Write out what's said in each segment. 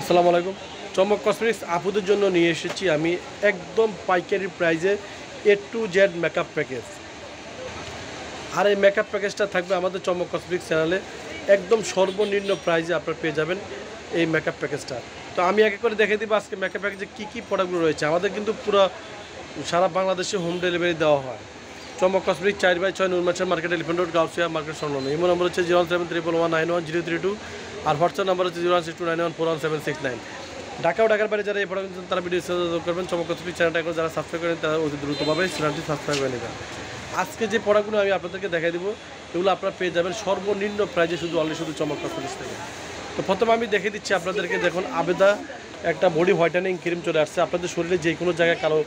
আসসালামু আলাইকুম। চমক কসমেটিক্স আপুদের জন্য নিয়ে এসেছি আমি একদম পাইকারি প্রাইজে A to Z makeup package আর এই মেকআপ প্যাকেজটা থাকবে আমাদের চমক কসমেটিক্স চ্যানেলে একদম সর্বনিম্ন প্রাইজে আপনারা পেয়ে যাবেন এই মেকআপ প্যাকেজটা তো আমি একে করে দেখে দিব আজকে মেকআপ প্যাকেজে কী কী প্রোডাক্টগুলো রয়েছে। আমাদের কিন্তু পুরো সারা বাংলাদেশে হোম ডেলিভারি দেওয়া হয়। চমক কসমেটিক চার বাই ছয় নুরমাচার market Elephant Road Gausia market সংলগ্ন ইমো নম্বর হচ্ছে zero seven triple one nine one zero three two আর হোয়াটসঅ্যাপ নাম্বার হচ্ছে zero one six two nine one four one seven six nine. Dhaka ও ঢাকার বাইরে যারা এই প্রোডাক্ট তারা video যোগ করবেন। চমক কসমেটিক চ্যানেলটা করে যারা সাবস্ক্রাইব করেন, তারা অতি দ্রুতভাবে চ্যানেলটি সাবস্ক্রাইব করে নেবেন। আজকে যে পড়াগুলো আমি আপনাদেরকে দেখাই দিব, এগুলো আপনারা পেয়ে যাবেন। সর্বনিম্ন প্রাইজে শুধু অনলি শুধু চমক কসমেটিক্স থেকে। তো প্রথমে আমি দেখে দিচ্ছি আপনাদেরকে, দেখুন, আবেদা একটা বডি হোয়াইটেনিং ক্রিম চলে আসছে। আপনাদের শরীরে যে কোনো জায়গায় কালো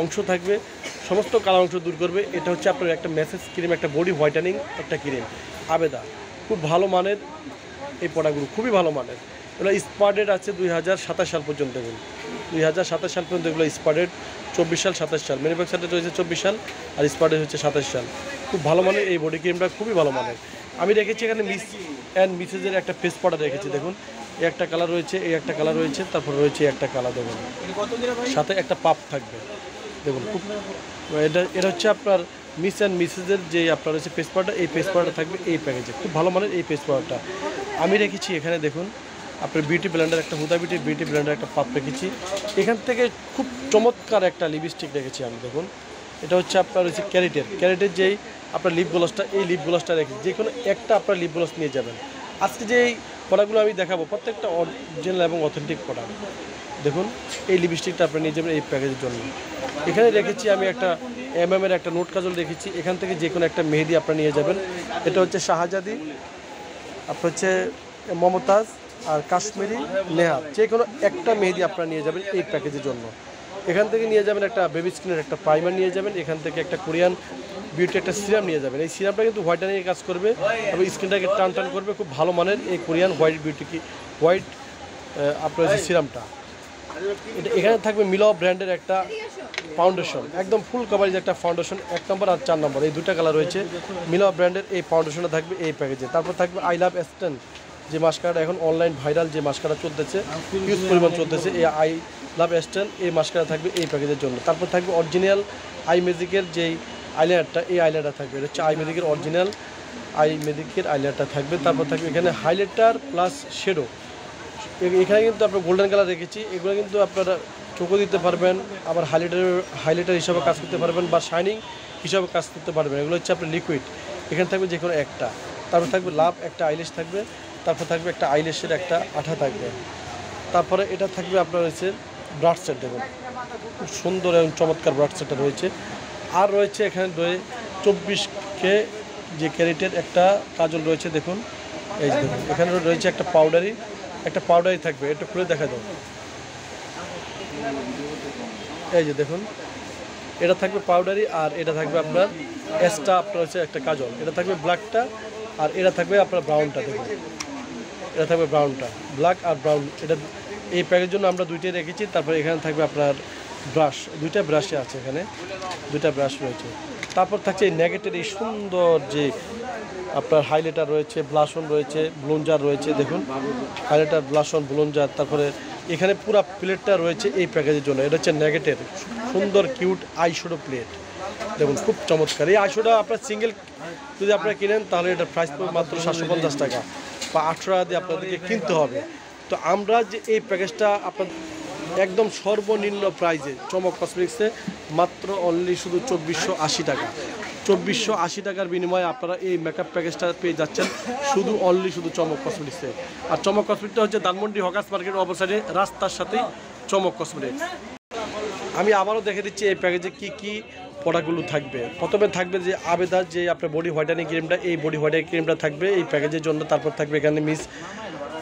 অংশ থাকবে, সমস্ত কালো অংশ দূর করবে। এটা হচ্ছে আপনার একটা মেসেজ ক্রিম একটা বডি হোয়াইটেনিং একটা ক্রিম আবেদা, খুব ভালো মানের এই প্রোডাক্টগুলো খুবই ভালো মানের। এগুলো স্পার্ডেড আছে দুই হাজার সাতাশ সাল পর্যন্ত এগুলো। দুই হাজার সাতাশ সাল পর্যন্ত এগুলো স্পার্ডেড চব্বিশ সাল, সাতাশ সাল। ম্যানুফ্যাকচারটা রয়েছে চব্বিশ সাল আর স্পার্ডেড হচ্ছে সাতাশ সাল। খুব ভালো মানের এই বডি ক্রিমটা খুবই ভালো মানের। আমি রেখেছি এখানে মিস অ্যান্ড মিসেজের একটা ফেস পাউডার রেখেছি, দেখুন। এই একটা কালার রয়েছে, এই একটা কালার রয়েছে, তারপর রয়েছে একটা কালার দেখুন। সাথে একটা পাপ থাকবে, দেখুন। খুব, এটা এটা হচ্ছে আপনার মিস অ্যান্ড মিসেসের যে আপনার হচ্ছে পেস পাউডার এই পেস পাউডার থাকবে এই প্যাকেজে খুব ভালো মানের এই পেস পাউডারটা আমি রেখেছি এখানে দেখুন, আপনার বিউটি ব্লেন্ডার একটা হুদা বিউটি বিউটি ব্লেন্ডার একটা পাপ রেখেছি। এখান থেকে খুব চমৎকার একটা লিপস্টিক রেখেছি আমি, দেখুন। এটা হচ্ছে আপনার হচ্ছে ক্যারেটের ক্যারেটের যেই আপনার লিপ গ্লসটা এই লিপ গ্লসটা রেখেছি। যে কোনো একটা আপনার লিপ গ্লস নিয়ে যাবেন। আজকে যে এই প্রোডাক্টগুলো আমি দেখাবো, প্রত্যেকটা অরিজিনাল এবং অথেন্টিক প্রোডাক্ট দেখুন, এই লিপস্টিকটা আপনি নিয়ে যাবেন এই প্যাকেজের জন্য। এখানে রেখেছি আমি একটা এম এর একটা নোট কাজল রেখেছি। এখান থেকে যে কোনো একটা মেহেদি আপনার নিয়ে যাবেন। এটা হচ্ছে শাহজাদি আপনার হচ্ছে মমতাজ আর কাশ্মীরি নেহাত। যে কোনো একটা মেহেদি আপনারা নিয়ে যাবেন এই প্যাকেজের জন্য। এখান থেকে নিয়ে যাবেন একটা বেবি স্কিনের একটা প্রাইমার নিয়ে যাবেন, এখান থেকে একটা কোরিয়ান বিউটি একটা সিরাম নিয়ে যাবেন। এই সিরামটা কিন্তু হোয়াইটানিংয়ে কাজ করবে এবং স্কিনটাকে টান টান করবে, খুব ভালো মানের এই কোরিয়ান হোয়াইট বিউটি কি হোয়াইট আপনার যে সিরামটা এটা এখানে থাকবে মিলো ব্র্যান্ডের একটা ফাউন্ডেশন একদম ফুল কভারেজ একটা ফাউন্ডেশন এক নম্বর আর চার নম্বর এই দুটা কালার রয়েছে। মিলা ব্র্যান্ডের এই ফাউন্ডেশনটা থাকবে এই প্যাকেজে তারপর থাকবে আই লাভ এস্টেন যে মাস্কারাটা এখন অনলাইন ভাইরাল যে মাস্কারা চলতেছে হিউজ পরিমাণ চলতেছে, এই আই লাভ এস্টেন এই মাস্কারা থাকবে এই প্যাকেজের জন্য। তারপর থাকবে অরিজিনাল আই ম্যাজিকের যেই আইলাইনারটা এই আইলাইনার থাকবে। এটা হচ্ছে আই ম্যাজিকের অরিজিনাল আই ম্যাজিকের আইলাইনারটা থাকবে। তারপর থাকবে এখানে হাইলাইটার প্লাস শেডো এখানে কিন্তু আপনার গোল্ডেন কালার রেখেছি। এগুলো কিন্তু আপনারা চোখও দিতে পারবেন, আবার হাইলাইটার হাইলাইটার হিসাবে কাজ করতে পারবেন বা শাইনিং হিসাবে কাজ করতে পারবেন। এগুলো হচ্ছে আপনার লিকুইড এখানে থাকবে যে কোনো একটা। তারপর থাকবে লাভ একটা আইলেশ থাকবে, তারপর থাকবে একটা আইলেশের একটা আঠা থাকবে। তারপরে এটা থাকবে আপনার হচ্ছে ব্রাড সেট দেখুন। খুব সুন্দর এবং চমৎকার ব্রাড সেটটা রয়েছে। আর রয়েছে এখানে রয়ে চব্বিশকে যে ক্যারেটের একটা কাজল রয়েছে দেখুন। এই দেখুন, এখানে রয়েছে একটা পাউডারি একটা পাউডারি থাকবে। এটা খুলে দেখা দাও। এই যে দেখুন, এটা থাকবে পাউডারি আর এটা থাকবে আপনার এসটা আপনার হচ্ছে একটা কাজল। এটা থাকবে ব্ল্যাকটা আর এটা থাকবে আপনার ব্রাউনটা দেখুন। এটা থাকবে ব্রাউনটা ব্ল্যাক আর ব্রাউন এটা এই প্যাকের জন্য আমরা দুইটাই রেখেছি, তারপর এখানে থাকবে আপনার ব্রাশ দুইটা ব্রাশে আছে এখানে, দুইটা ব্রাশ রয়েছে। তারপর থাকছে এই নেগেটের এই সুন্দর যে আপনার হাইলাইটার রয়েছে ব্লাশন রয়েছে ব্লুঞ্জার রয়েছে, দেখুন। হাইলাইটার ব্লাশন ব্লুঞ্জার তারপরে এখানে পুরো প্লেটটা রয়েছে এই প্যাকেজের জন্য। এটা হচ্ছে নেগেটের সুন্দর, কিউট আইশোডো প্লেট। দেখুন, খুব চমৎকার। এই আইশোটা আপনার সিঙ্গেল যদি আপনারা কিনেন, তাহলে এটার প্রাইস মাত্র সাতশো পঞ্চাশ টাকা বা আটশো টাকা দিয়ে আপনাদেরকে কিনতে হবে। তো আমরা যে এই প্যাকেজটা আপনার একদম সর্বনিম্ন প্রাইজে চমক কসমেটিক্সে মাত্র অনলি শুধু চব্বিশশো আশি টাকা। চব্বিশশো আশি টাকার বিনিময়ে আপনারা এই মেকআপ প্যাকেজটা পেয়ে যাচ্ছেন। শুধু অনলি শুধু চমক কসমেটিক্সে আর চমক কসমেটিকটা হচ্ছে ধানমন্ডি হকার্স মার্কেট অবসারে রাস্তার সাথেই চমক কসমেটিক্স আমি আবারও দেখে দিচ্ছি এই প্যাকেজে কি কি প্রোডাক্টগুলো থাকবে। প্রথমে থাকবে যে আবেদার যে আপনার বডি হোয়াইটানিং ক্রিমটা এই বডি হোয়াইটানিং ক্রিমটা থাকবে, এই প্যাকেজের জন্য। তারপর থাকবে এখানে মিস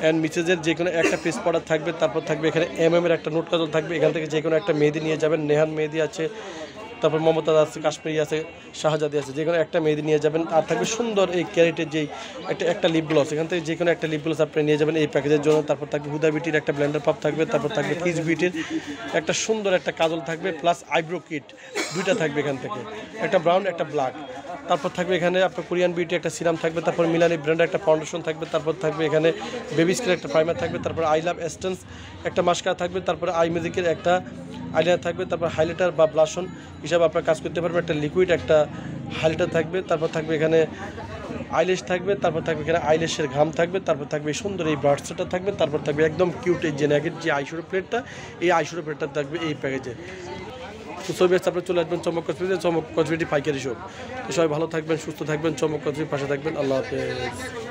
অ্যান্ড মিসেজের যে কোনো একটা পিস পাউডার থাকবে, তারপর থাকবে এখানে এম এর একটা নোট কাজল থাকবে, এখান থেকে যে কোনো একটা মেহেদি নিয়ে যাবেন। নেহান মেহেদি আছে তারপর মমতাজ আছে, কাশ্মীরি আছে, শাহজাদি আছে যে কোনো একটা মেহেদি নিয়ে যাবেন, আর থাকবে সুন্দর এই ক্যারেটের যেই একটা একটা লিপ গ্লস এখান থেকে যে কোনো একটা লিপ গ্লস আপনি নিয়ে যাবেন এই প্যাকেজের জন্য। তারপর থাকবে হুদা বিটির একটা ব্ল্যান্ডার পাপ থাকবে, তারপর থাকবে কিজ বিটির একটা সুন্দর একটা কাজল থাকবে প্লাস আইব্রো কিট দুইটা থাকবে এখান থেকে। একটা ব্রাউন একটা ব্ল্যাক তারপর থাকবে এখানে আপনার কোরিয়ান বিউটি একটা সিরাম থাকবে, তারপর মিলানি ব্র্যান্ডের একটা ফাউন্ডেশন থাকবে, তারপর থাকবে এখানে বেবি স্কিনের একটা প্রাইমার থাকবে, তারপর আই লাভ এস্টেন্স একটা মাস্কার থাকবে, তারপর আই মিউজিকের একটা আইলাইনার থাকবে, তারপর হাইলাইটার বা ব্লাশন হিসাবে আপনার কাজ করতে পারবেন, একটা লিকুইড একটা হাইলাইটার থাকবে, তারপর থাকবে এখানে আইলেশ থাকবে, তারপর থাকবে এখানে আইলেশের ঘাম থাকবে, তারপর থাকবে সুন্দর এই ব্রাডসটা থাকবে, তারপর থাকবে একদম কিউট এই জেনাগের যে আইশুরো প্লেটটা, এই আইশুরো প্লেটটা থাকবে এই প্যাকেজে। তো ছবি আসতে আপনার চলে আসবেন চমক কসমেটিক চমক কসবিটি পাইকারি সব তো সবাই ভালো থাকবেন, সুস্থ থাকবেন, চমক কসমেটিক পাশে থাকবেন। আল্লাহ হাফেজ।